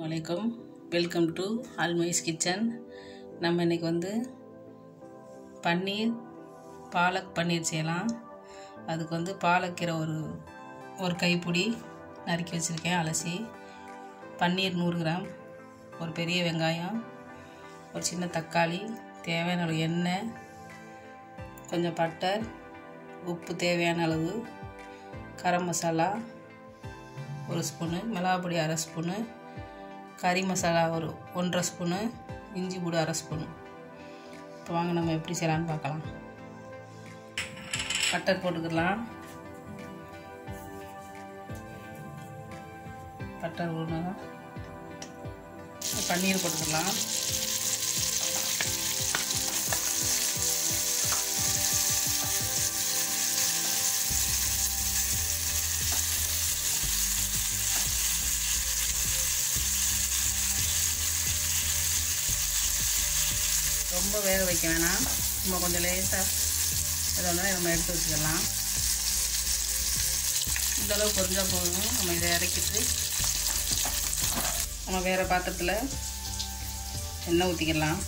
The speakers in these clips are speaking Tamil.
வலைக்கம் வெல்கம் டு ஆல்மைஸ் கிச்சன் நம்ம இன்றைக்கி வந்து பன்னீர் பாலக் பன்னீர் செய்யலாம். அதுக்கு வந்து பாலக்கீரை ஒரு ஒரு கைப்பிடி நறுக்கி வச்சுருக்கேன் அலசி. பன்னீர் நூறு கிராம். ஒரு பெரிய வெங்காயம் ஒரு சின்ன தக்காளி தேவையான அளவு எண்ணெய் கொஞ்சம் பட்டர் உப்பு தேவையான அளவு கரம் மசாலா ஒரு ஸ்பூனு மிளகாப்பொடி அரை ஸ்பூனு கறி மசாலா ஒரு ஒன்றரை ஸ்பூனு இஞ்சி பூடு அரை ஸ்பூனு. இப்போ வாங்க நம்ம எப்படி செய்யலான்னு பார்க்கலாம். பட்டர் போட்டுக்கலாம். பட்டர் உருணும் பன்னீர் போட்டுக்கலாம். ரொம்ப வேக வைக்க வேணாம். நம்ம கொஞ்சம் லேசாக வந்து நம்ம எடுத்து வச்சுக்கலாம். இந்தளவு பொறிஞ்சால் போதும். நம்ம இதை இறக்கிட்டு நம்ம வேறு பாத்திரத்தில் எண்ணெய் ஊற்றிக்கலாம்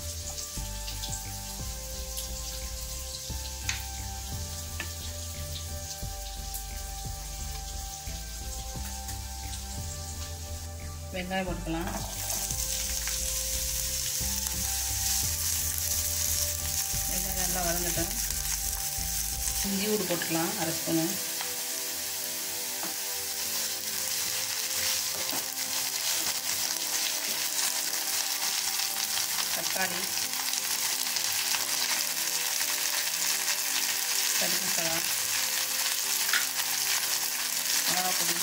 வெங்காயம் போட்டுக்கலாம். நல்லா வதங்கட்டும். இஞ்சி ஊடு போட்டுக்கலாம் அரை ஸ்பூனு. தக்காளி. கறி மசாலா. மிளகாப்பொடி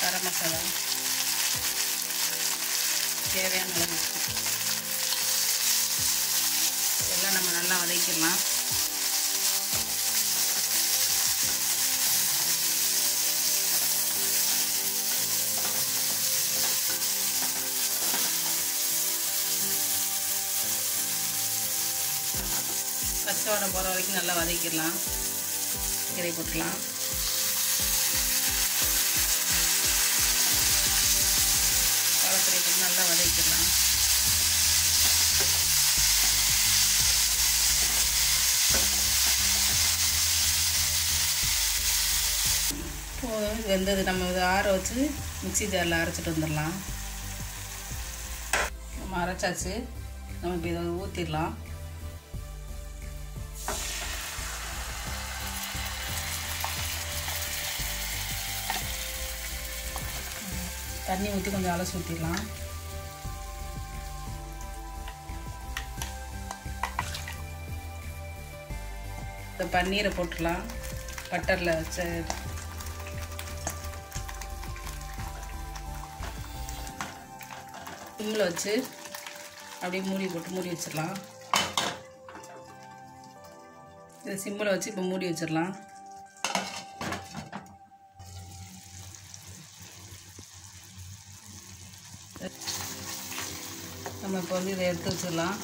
கரம் மசாலா. தேவையான அளவு உப்பு நம்ம நல்லா வதக்கிடலாம். பச்சோட போகிற வரைக்கும் நல்லா வதக்கிடலாம். கீரை போட்டுக்கலாம். நல்லா வதக்கிடலாம். வெந்தது. நம்ம இதை ஆற வச்சு மிக்ஸி ஜாரில் அரைச்சிட்டு வந்துடலாம். நம்ம அரைச்சாச்சு. நம்ம இப்போ இதை ஊற்றிடலாம் தண்ணி ஊற்றி கொஞ்சம் அலசி ஊற்றிடலாம் இந்த பன்னீரை போட்டுடலாம். பட்டரில் வச்சு சிம்மில் வச்சு அப்படியே மூடி போட்டு மூடி வச்சிடலாம். இதை சிம்மில் வச்சு இப்போ மூடி வச்சிடலாம். நம்ம இப்போ வந்து இதை எடுத்து வச்சிடலாம்.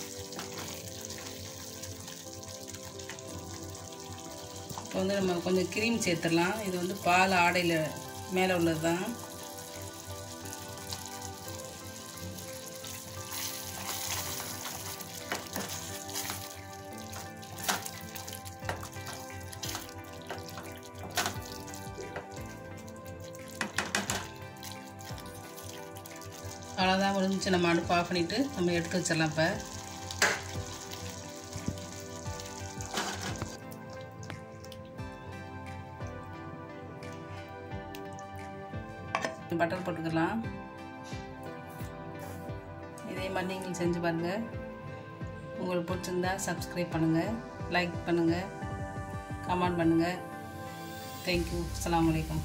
இப்போ வந்து நம்ம கொஞ்சம் க்ரீம் சேர்த்துடலாம். இது வந்து பால் ஆடையில் மேலே உள்ளது தான் அவ்வளோதான் முடிஞ்சிச்சு நம்ம அடுப்பு ஆஃப் பண்ணிவிட்டு நம்ம எடுத்து வச்சிடலாம் இப்போ. பட்டர் போட்டுக்கலாம். இதே மாதிரி நீங்கள் செஞ்சு பாருங்கள் உங்களுக்கு பிடிச்சிருந்தா சப்ஸ்கிரைப் பண்ணுங்கள் லைக் பண்ணுங்கள் கமெண்ட் பண்ணுங்கள் தேங்க்யூ அலாம் வலைக்கம்